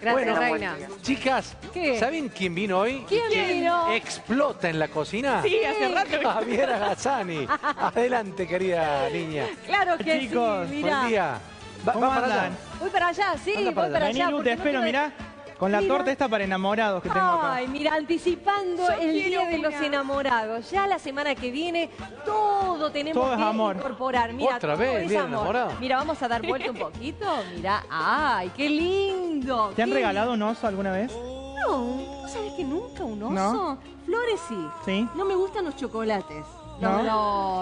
Gracias, Bueno, Reina. Chicas, ¿Qué? ¿saben quién vino hoy? ¿Quién vino? explota en la cocina? Sí, hace rato. Javier Agazzani. Adelante, querida niña. Claro que Chicos, sí, mira. Buen día. Va, ¿Cómo va para allá. Voy para allá, sí, Anda voy para para, allá. Vení, allá. Lu, porque te no espero, quiero- mirá. Con la Mira. torta esta para enamorados que tengo acá. Ay, mira, anticipando Yo el Día de los. Enamorados. Ya la semana que viene todo tenemos Todo es que amor. incorporar. Mira, ¿Otra todo vez, es amor. enamorado? Mira, vamos a dar vuelta un poquito. Mira, ay, qué lindo. ¿Te han qué regalado un oso alguna vez? No, ¿vos sabés que nunca un oso? ¿No? Flores sí. Sí. No me gustan los chocolates. ¿No?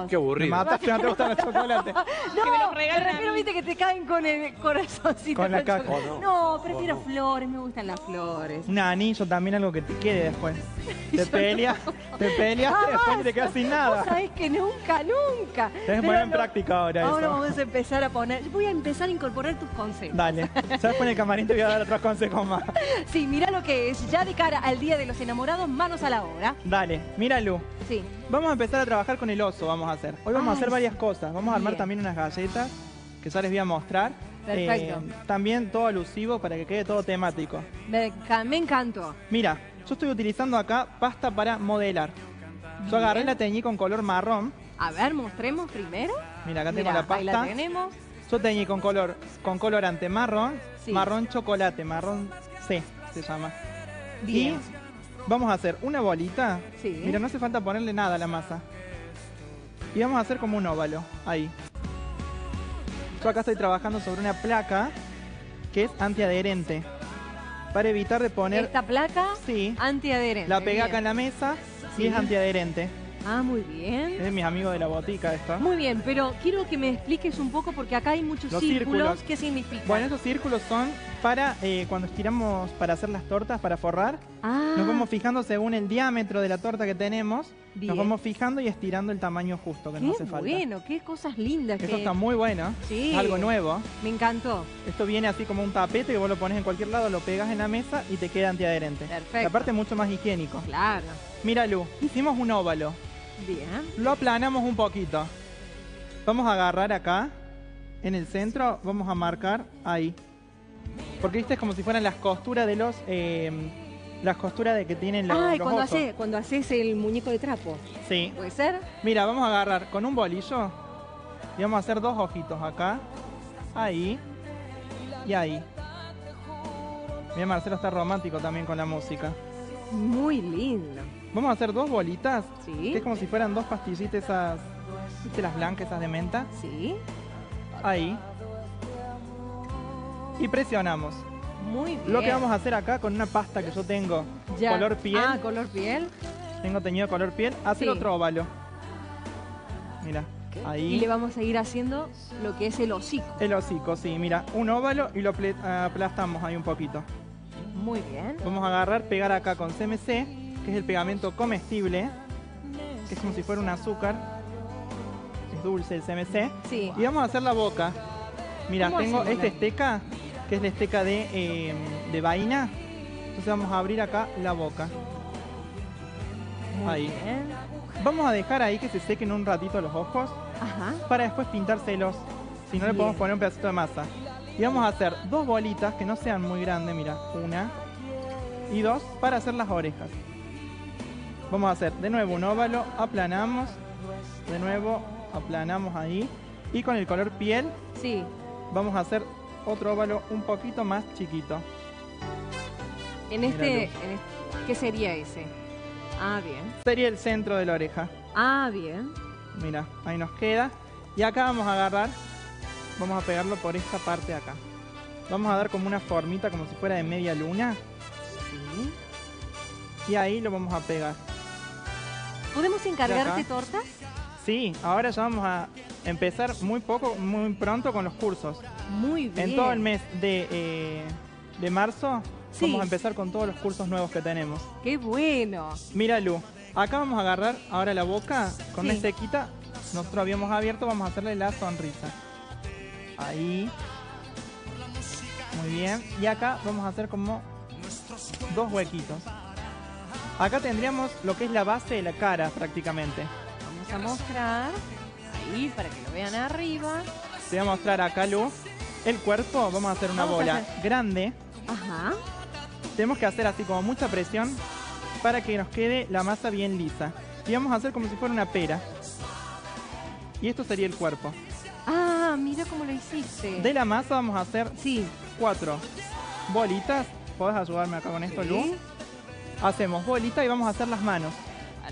los- Qué Me aburrido. mataste, no te gustan los chocolates. No, Que me los regalen me refiero, viste, que te caen con el corazoncito. Con la el caja. chocolate. ¿O No, prefiero flores, me gustan las flores. Un anillo también, algo que te quede después. Te peleas, te peleas y después te quedas sin Vos nada. sabés que nunca, nunca. Tenés que poner en no, práctica ahora Ahora eso. vamos a empezar a poner. Voy a empezar a incorporar tus consejos. Dale. ¿Sabes? Con el camarín te voy a dar otros consejos más. Sí, mira lo que es. Ya de cara al Día de los Enamorados, manos a la obra. Dale, mira Lu. Sí. Vamos a empezar a trabajar con el oso, vamos a hacer. Hoy vamos a hacer varias cosas. Vamos a armar bien. también unas galletas que ya les voy a mostrar. Perfecto. Eh, también todo alusivo para que quede todo temático. Me, enca- me encantó. Mira, yo estoy utilizando acá pasta para modelar. Yo agarré la teñí con color marrón. A ver, mostremos primero. Mira, acá tengo la ahí la pasta. tenemos. Yo teñí con color con colorante marrón, Sí. marrón chocolate, marrón C se llama. Bien. Y vamos a hacer una bolita. Sí. Mira, no hace falta ponerle nada a la masa. Y vamos a hacer como un óvalo, ahí. Yo acá estoy trabajando sobre una placa que es antiadherente. Para evitar de poner... Esta placa Sí, antiadherente. la pegué acá en la mesa Sí. y es antiadherente. Ah, muy bien. Es de mis amigos de la botica esto. Muy bien, pero quiero que me expliques un poco porque acá hay muchos Los círculos. círculos. ¿Qué significa? Bueno, esos círculos son para eh, cuando estiramos para hacer las tortas, para forrar. ah, Nos vamos fijando según el diámetro de la torta que tenemos. Bien. Nos vamos fijando y estirando el tamaño justo que qué nos hace falta. bueno, qué cosas lindas. Eso que- está muy bueno. Sí. Algo nuevo. Me encantó. Esto viene así como un tapete que vos lo pones en cualquier lado, lo pegas en la mesa y te queda antiadherente. Perfecto. Y aparte mucho más higiénico. Claro. Mira Lu, hicimos un óvalo. Bien. Lo aplanamos un poquito. Vamos a agarrar acá, en el centro, vamos a marcar ahí. Porque viste es como si fueran las costuras de los... eh, las costuras de que tienen los, Ay, los cuando, hace, cuando haces el muñeco de trapo. Sí. ¿Puede ser? Mira, vamos a agarrar con un bolillo y vamos a hacer dos ojitos acá, ahí y ahí. Mira, Marcelo está romántico también con la música. Muy lindo. Vamos a hacer dos bolitas, Sí. que es como si fueran dos pastillitas esas, ¿viste las blancas esas de menta? Sí. Ahí. Y presionamos. Muy bien. Lo que vamos a hacer acá con una pasta que yo tengo, Ya. color piel, Ah, color piel. tengo teñido color piel, hacer Sí. otro óvalo. Mira, ahí. Y le vamos a ir haciendo lo que es el hocico. El hocico, sí, mira, un óvalo y lo aplastamos ahí un poquito. Muy bien. Vamos a agarrar, pegar acá con CMC, que es el pegamento comestible, que es como si fuera un azúcar. Es dulce el CMC. Sí. Y vamos a hacer la boca. Mira, ¿Cómo tengo esta la- esteca, que es la esteca de, eh, de vaina. Entonces vamos a abrir acá la boca. Muy ahí. bien. Vamos a dejar ahí que se sequen un ratito los ojos Ajá. para después pintárselos. Si no le podemos poner un pedacito de masa. Y vamos a hacer dos bolitas que no sean muy grandes, mira, una y dos para hacer las orejas. Vamos a hacer de nuevo un óvalo, aplanamos, de nuevo aplanamos ahí y con el color piel Sí. vamos a hacer otro óvalo un poquito más chiquito. En este, en este- ¿Qué sería ese? Ah, bien. Sería el centro de la oreja. Ah, bien. Mira, ahí nos queda. Y acá vamos a agarrar, vamos a pegarlo por esta parte de acá. Vamos a dar como una formita, como si fuera de media luna. Sí. Y ahí lo vamos a pegar. ¿Podemos encargarte tortas? Sí, ahora ya vamos a empezar muy poco, muy pronto con los cursos. Muy bien. En todo el mes de, eh, de marzo Sí. vamos a empezar con todos los cursos nuevos que tenemos. Qué bueno. Mira Lu, acá vamos a agarrar ahora la boca con Sí. una sequita. Nosotros habíamos abierto, vamos a hacerle la sonrisa. Ahí. Muy bien. Y acá vamos a hacer como dos huequitos. Acá tendríamos lo que es la base de la cara prácticamente. Vamos a mostrar. Ahí, para que lo vean arriba. Te voy a mostrar acá, Lu. El cuerpo, vamos a hacer una Vamos bola hacer- grande. Ajá. Tenemos que hacer así como mucha presión para que nos quede la masa bien lisa. Y vamos a hacer como si fuera una pera. Y esto sería el cuerpo. De la masa vamos a hacer Sí. cuatro bolitas. ¿Podés ayudarme acá con esto, Lu? Sí. Hacemos bolita y vamos a hacer las manos.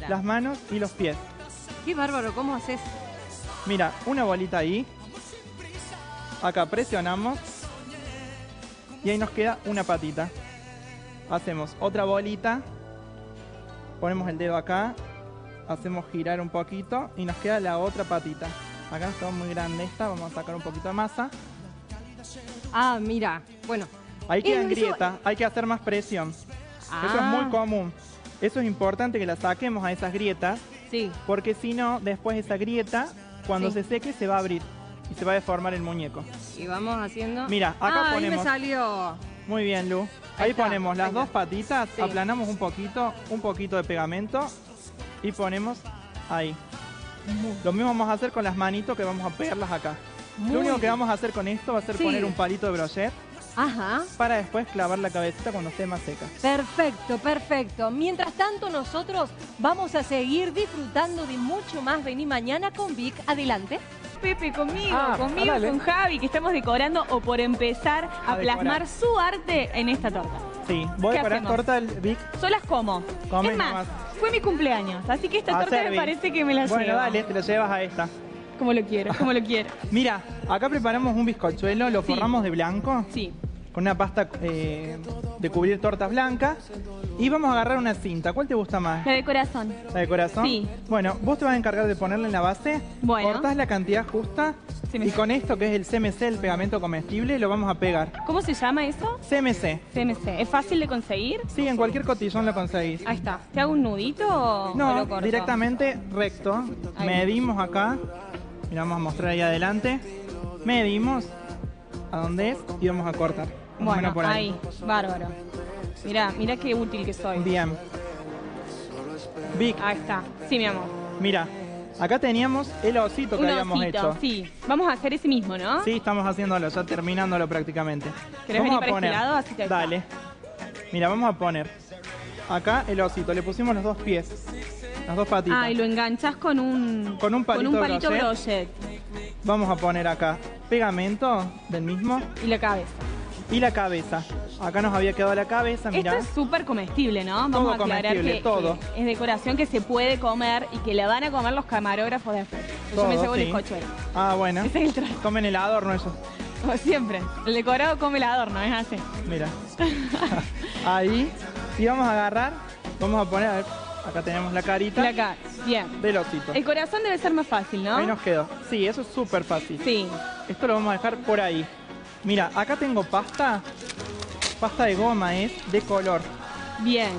Las manos y los pies. Qué bárbaro, ¿cómo haces? Mira, una bolita ahí. Acá presionamos. Y ahí nos queda una patita. Hacemos otra bolita. Ponemos el dedo acá. Hacemos girar un poquito. Y nos queda la otra patita. Acá está muy grande esta. Vamos a sacar un poquito de masa. Ah, mira. Bueno. Ahí quedan Eso- grietas. Hay que hacer más presión. Eso es Ah, muy común. Eso es importante que la saquemos a esas grietas. Sí. Porque si no, después esa grieta, cuando Sí. se seque, se va a abrir. Y se va a deformar el muñeco. Y vamos haciendo. Mira, acá ah, ahí ponemos- me salió. Muy bien, Lu. Ahí ponemos las dos patitas, Sí. aplanamos un poquito, un poquito de pegamento y ponemos ahí. Lo mismo vamos a hacer con las manitos que vamos a pegarlas acá. Muy Lo único que vamos a hacer con esto va a ser Sí. poner un palito de brochet Ajá. para después clavar la cabecita cuando esté más seca. Perfecto, perfecto. Mientras tanto, nosotros vamos a seguir disfrutando de mucho más. Vení mañana con Vic. Adelante. Pepe conmigo, Ah, conmigo, dale. con Javi, que estamos decorando o por empezar a, A decorar. plasmar su arte en esta torta. Sí, voy ¿Qué a decorar torta, el Vic. Solas como. Come es más, nomás. Fue mi cumpleaños, así que esta A torta me parece que me la Bueno, llevo. dale, te lo llevas a esta. Como lo quiero, como lo quiero. Mira, acá preparamos un bizcochuelo, lo Sí. forramos de blanco. Sí. Con una pasta eh, de cubrir tortas blancas. Y vamos a agarrar una cinta. ¿Cuál te gusta más? La de corazón. ¿La de corazón? Sí. Bueno, vos te vas a encargar de ponerla en la base. Bueno. Cortás la cantidad justa. Y con esto, que es el CMC, el pegamento comestible, lo vamos a pegar. ¿Cómo se llama eso? CMC. CMC. ¿Es fácil de conseguir? Sí, en cualquier cotillón lo conseguís. Ahí está. ¿Te hago un nudito o, No, lo corto? directamente recto. Ahí. Medimos acá. Mira, vamos a mostrar ahí adelante. Medimos a dónde es y vamos a cortar. Bueno, por ahí. Bárbaro. Mira, mira qué útil que soy. Bien. Vic, Ahí está. Sí, mi amor. mira, acá teníamos el osito que Un habíamos osito, hecho. sí. Vamos a hacer ese mismo, ¿no? Sí, estamos haciéndolo, ya terminándolo prácticamente. ¿Querés venir para este lado? Así te- Dale. Mira, vamos a poner acá el osito. Le pusimos los dos pies, las dos patitas. Ah, y lo enganchás con un, Con un palito palito brochet. brochet. Vamos a poner acá pegamento del mismo Y la cabeza. Y la cabeza. Acá nos había quedado la cabeza, Esto mira. es súper comestible, ¿no? Todo Vamos a aclarar comestible, que, todo. que es decoración que se puede comer y que la van a comer los camarógrafos de después. Yo me Todo, llevo el sí. bizcochuelo. Ah, bueno. Ese es el trato. Comen el adorno eso. Como siempre. El decorado come el adorno, es así. Mira. Ahí. Y vamos a agarrar. Vamos a poner, a ver, acá tenemos la carita La cara. Bien. del osito. El corazón debe ser más fácil, ¿no? Ahí nos quedó. Sí, eso es súper fácil. Sí. Esto lo vamos a dejar por ahí. Mira, acá tengo pasta. Pasta de goma es de color. Bien.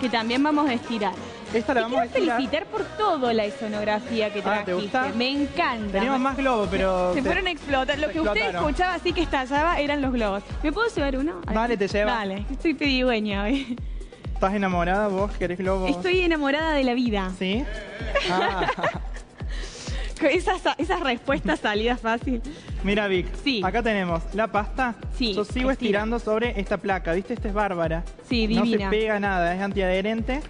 Que también vamos a estirar. Esta la Te vamos a estirar. felicitar por toda la escenografía que Ah, trajiste. ¿te gusta? Me encanta. Teníamos más globos, pero. Se te- fueron a explotar. Lo que usted escuchaba así que estallaba eran los globos. ¿Me puedo llevar uno? Dale, te lleva. Dale, estoy pedigüeña hoy. ¿Estás enamorada vos? ¿Querés globos? Estoy enamorada de la vida. ¿Sí? Ah, Esas, esas respuestas salidas fácil. mira, Vic. Sí. Acá tenemos la pasta. Sí, Yo sigo estira. estirando sobre esta placa. ¿Viste? Esta es bárbara. Sí, No se divina. pega nada, es antiadherente.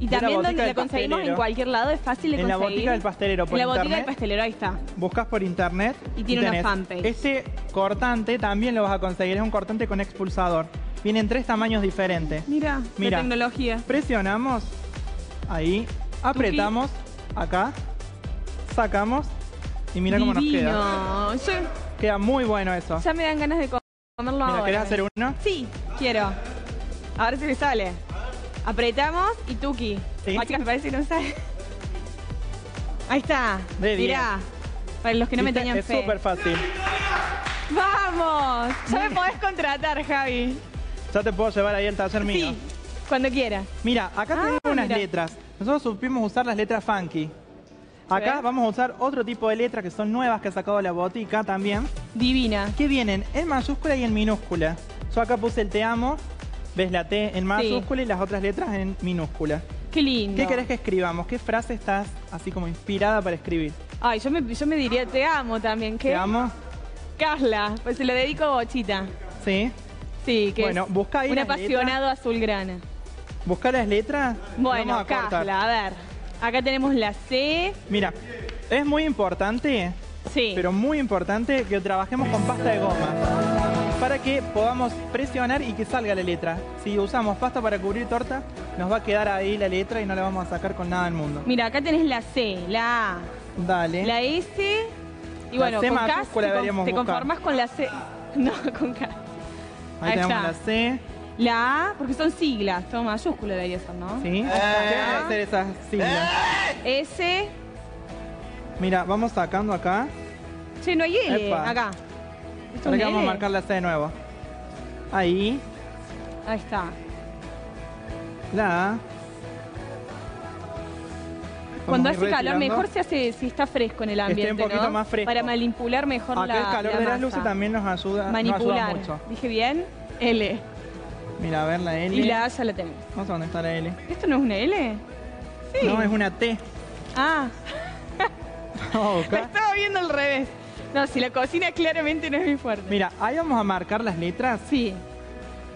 Y la también donde la conseguimos en cualquier lado, es fácil de En la conseguir. botica del pastelero, por En la botica del pastelero, ahí está. Buscas por internet. Y tiene una tenés. fanpage. Este cortante también lo vas a conseguir. Es un cortante con expulsador. Vienen tres tamaños diferentes. Mira, Mira. la tecnología. Presionamos. Ahí. Apretamos. Acá. Sacamos. Y mira cómo nos queda. Queda muy bueno eso. ya me dan ganas de comerlo Mira, ahora. ¿querés hacer uno? Sí, quiero. A ver si me sale. Apretamos y tuki. Sí. Me parece que no sale. Ahí está. De. Mirá. Para los que no me tenían Es fe. súper fácil. ¡Vamos! Ya me podés contratar, Javi. Ya te puedo llevar ahí al taller mío. Sí, cuando quieras. Mira, acá Ah, tenemos unas mira. letras. Nosotros supimos usar las letras funky. Acá vamos a usar otro tipo de letras que son nuevas que ha sacado la botica también. Divina. Que vienen en mayúscula y en minúscula. Yo acá puse el te amo. Ves la T en mayúscula y las otras letras en minúscula. Qué lindo. ¿Qué querés que escribamos? ¿Qué frase estás así como inspirada para escribir? Ay, yo me, yo me diría te amo también. ¿Qué? ¿Te amo? Carla. Pues se lo dedico a Bochita. Sí. Sí, que Bueno, es busca ahí un apasionado azulgrana. Busca las letras. Bueno, vamos a cortar. Casla, a ver. Acá tenemos la C. Mira, es muy importante, Sí. pero muy importante que trabajemos con pasta de goma para que podamos presionar y que salga la letra. Si usamos pasta para cubrir torta, nos va a quedar ahí la letra y no la vamos a sacar con nada del mundo. Mira, acá tenés la C, la A, Dale. la S. Y La bueno, C con K te, con- deberíamos te buscar. conformás con la C. No, con K. Ahí, ahí tenemos está. la C. La A, porque son siglas, son mayúsculas debería ser, ¿no? ¿Sí? ¿Qué van a hacer esas siglas? S. Mira, vamos sacando acá. Che, no hay L. Epa. Acá. ¿Esto Ahora que vamos a marcar la C de nuevo. Ahí, Ahí está. la A. Cuando hace calor, mejor se hace si está fresco en el esté un ambiente, poquito ¿no? más fresco. Para manipular mejor Acá la el calor la de las masa. luces también nos ayuda, nos Manipular. ayuda mucho. Dije bien. L. Mira, a ver la L. Y la A ya la tenemos. Vamos a dónde está la L. ¿Esto no es una L? Sí. No, es una T. Ah, a la estaba viendo al revés. No, si la cocina claramente no es mi fuerte. Mira, ahí vamos a marcar las letras. Sí.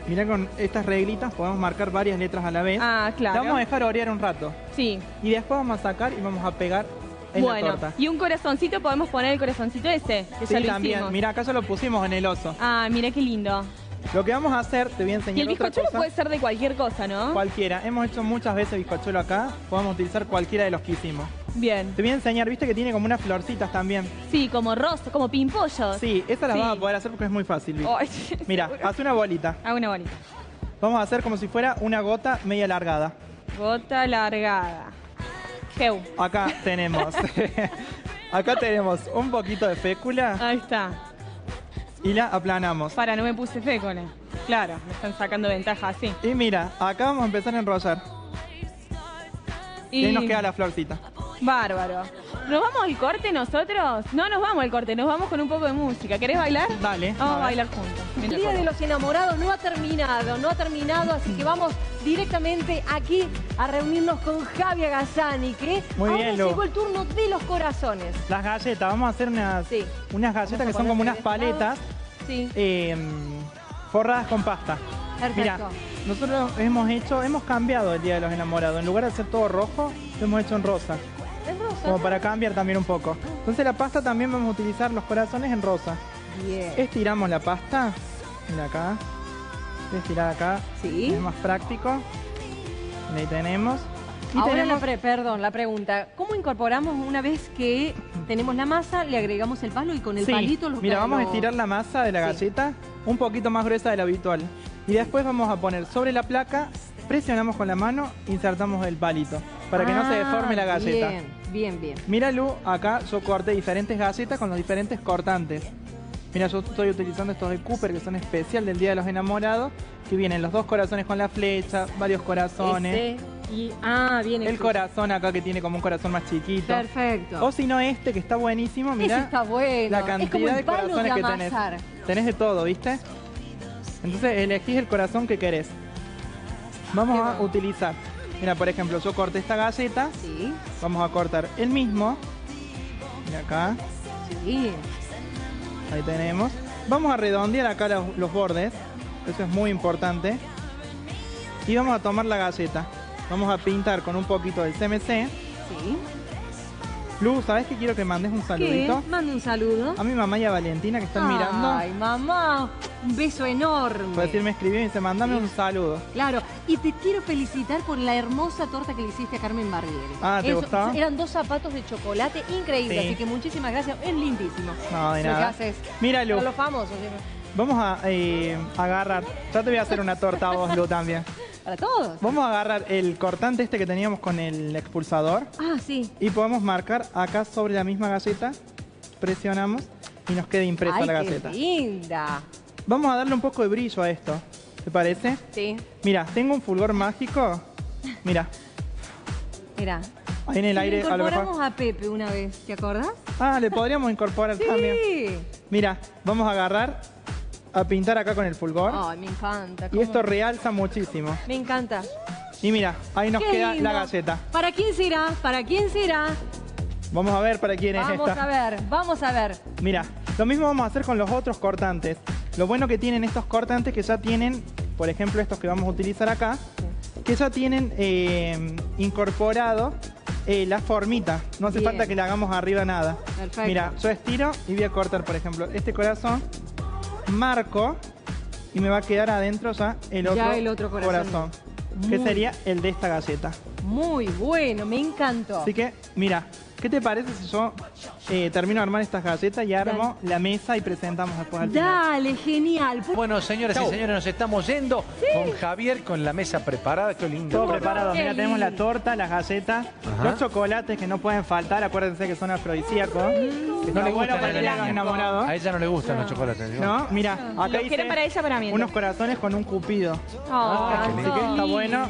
Mira, con estas reglitas podemos marcar varias letras a la vez. Ah, La claro. vamos a dejar orear un rato. Sí. Y después vamos a sacar y vamos a pegar en bueno, la torta. y un corazoncito, podemos poner el corazoncito ese, que Sí, ya lo también. hicimos. Mira, acá ya lo pusimos en el oso. Ah, mira qué lindo. Lo que vamos a hacer, te voy a Y enseñar el otra bizcochuelo cosa. puede ser de cualquier cosa, ¿no? Cualquiera. Hemos hecho muchas veces bizcochuelo acá. Podemos utilizar cualquiera de los que hicimos. Bien. Te voy a enseñar, viste que tiene como unas florcitas también. Sí, como rosa, como pimpollos. Sí, estas las Sí. vas a poder hacer porque es muy fácil. Ay, Mira, haz una bolita. Hago una bolita. Vamos a hacer como si fuera una gota media alargada. Gota alargada. Geu. Acá tenemos. acá tenemos un poquito de fécula Ahí está. Y la aplanamos. Para, no me puse fécula. Claro, me están sacando ventaja así. Y mira, acá vamos a empezar a enrollar. Y, ahí nos queda la florcita. Bárbaro. ¿Nos vamos al corte nosotros? No nos vamos al corte, nos vamos con un poco de música. ¿Querés bailar? Dale. Vamos a bailar juntos. El Día de los Enamorados no ha terminado, no ha terminado, así que vamos directamente aquí a reunirnos con Javi Agazzani, que Muy ahora bien, Lu. llegó el turno de los corazones. Las galletas, vamos a hacer unas, Sí. unas galletas Vamos que son como ponerle unas de este paletas Sí, eh, forradas con pasta. perfecto. Mira, nosotros hemos hecho, hemos cambiado el Día de los Enamorados. En lugar de hacer todo rojo, lo hemos hecho en rosa. ¿Es rosa? Como para cambiar también un poco. Entonces la pasta también vamos a utilizar los corazones en rosa. Bien. Estiramos la pasta. Mira acá. Estirar acá. Sí. Es más práctico. Ahí tenemos. Y Ahora tenemos la pre- perdón, la pregunta. ¿Cómo incorporamos una vez que tenemos la masa, le agregamos el palo y con el Sí, palito los mira, vamos a estirar la masa de la Sí. galleta un poquito más gruesa de la habitual. Y después vamos a poner sobre la placa, presionamos con la mano, insertamos el palito para que no se Ah, deforme la galleta. Bien, bien, bien. Mira Lu, acá yo corté diferentes galletas con los diferentes cortantes. Mira, yo estoy utilizando estos de Cooper que son especial del Día de los Enamorados, que vienen los dos corazones con la flecha, varios corazones, Ese y, ah, bien. el ese. corazón acá que tiene como un corazón más chiquito. Perfecto. O si no este que está buenísimo, mira está bueno. la es como cantidad el de corazones de que tenés. Tenés de todo, ¿viste? Entonces elegís el corazón que querés. Vamos Qué a bueno. utilizar. Mira, por ejemplo, yo corté esta galleta. Sí, Vamos a cortar el mismo. Mira acá. sí. Ahí tenemos. Vamos a redondear acá los, los bordes. Eso es muy importante. Y vamos a tomar la galleta. Vamos a pintar con un poquito del CMC. Sí. Lu, ¿sabes que quiero que mandes un ¿Qué? saludito? Mande un saludo. A mi mamá y a Valentina que están Ay, mirando. mamá, un beso enorme. Puede decir, me escribió y dice, mandame Sí. un saludo. Claro, y te quiero felicitar por la hermosa torta que le hiciste a Carmen Barbieri. Ah, ¿te Eso- gustó? Eran dos zapatos de chocolate increíbles, Sí. así que muchísimas gracias. Es lindísimo. No, de Lo que nada. haces. Mira, Lu, Para los famosos, vamos a eh, agarrar. Ya te voy a hacer una torta a vos, Lu, también. para todos. Vamos a agarrar el cortante este que teníamos con el expulsador. Ah, sí. Y podemos marcar acá sobre la misma galleta. Presionamos y nos queda impresa Ay, la qué galleta. linda. Vamos a darle un poco de brillo a esto. ¿Te parece? Sí, Mira, tengo un fulgor mágico. Mira, mira. ahí en el aire a lo incorporamos mejor. a Pepe una vez, ¿te acordás? Ah, le podríamos incorporar también. Sí. Mira, vamos a agarrar, a pintar acá con el fulgor. Ay, me encanta. y esto realza muchísimo. Me encanta. Y mira, ahí nos Qué queda lindo. la galleta. ¿Para quién será? ¿Para quién será? Vamos a ver para quién es Vamos esta. a ver, vamos a ver. Mira, lo mismo vamos a hacer con los otros cortantes. Lo bueno que tienen estos cortantes que ya tienen, por ejemplo, estos que vamos a utilizar acá, que ya tienen eh, incorporado eh, la formita. No hace Bien. falta que le hagamos arriba nada. Perfecto. Mira, yo estiro y voy a cortar, por ejemplo, este corazón, marco y me va a quedar adentro ya el otro, Ya el otro corazón. que sería el de esta galleta. Muy bueno, me encantó. Así que, mira, ¿qué te parece si yo eh, termino de armar estas galletas y armo la mesa y presentamos después al final? Dale, genial. Bueno, señoras y señores, nos estamos yendo con Javier con la mesa preparada. Qué lindo. Todo preparado. Mira, tenemos la torta, las galletas, Ajá. los chocolates que no pueden faltar. Acuérdense que son afrodisíacos. No le gustan hagan ella. enamorado. A ella no le gustan los chocolates. digo. ¿No? Mira, acá Los dice quieren para ella, para mí. unos corazones con un cupido. Ah, qué Así que está bueno.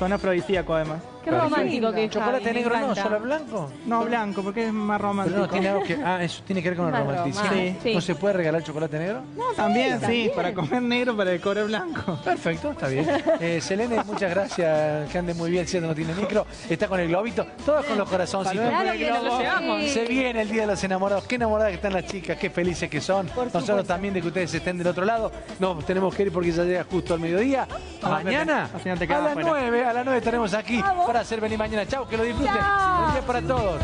Son afrodisíacos además. Qué romántico que es. ¿Chocolate Javi, me negro no, encanta. solo blanco? No, blanco, porque es más Pero romántico. no tiene algo que. Ah, eso tiene que ver con el Más romanticismo. romántico. Sí. ¿No se puede regalar chocolate negro? También, sí, para comer negro, para el cobre blanco. Perfecto, está bien. Eh, Selene, muchas gracias. Que ande muy bien, cierto, no tiene micro. Está con el globito, todas con los corazoncitos. Saludos Claro por el que nos globo. lo llevamos. Se viene el Día de los Enamorados. Qué enamoradas que están las chicas, qué felices que son. Nosotros también de que ustedes estén del otro lado. Nos tenemos que ir porque ya llega justo al mediodía. Mañana, te a las afuera. 9, a las 9 estaremos aquí para hacer venir mañana. Chao, que lo disfruten. Buen día para todos.